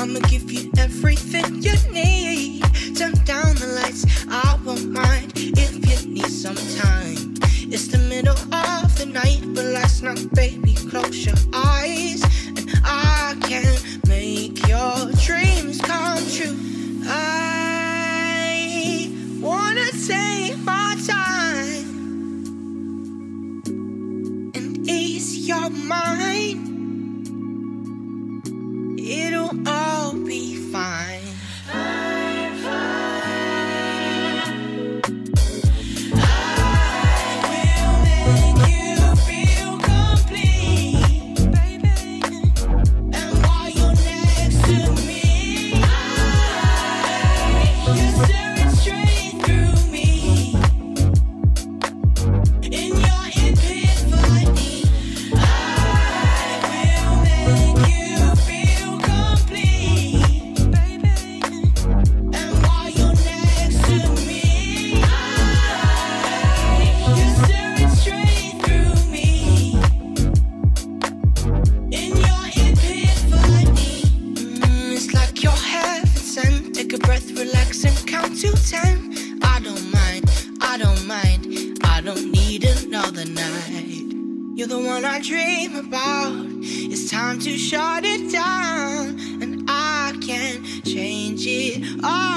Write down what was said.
I'ma give you everything you need. Turn down the lights, I won't mind if you need some time. It's the middle of the night, but last night, baby, close your eyes. And I can make your dreams come true. I wanna take my time and ease your mind. Don't need another night. You're the one I dream about. It's time to shut it down, and I can't change it all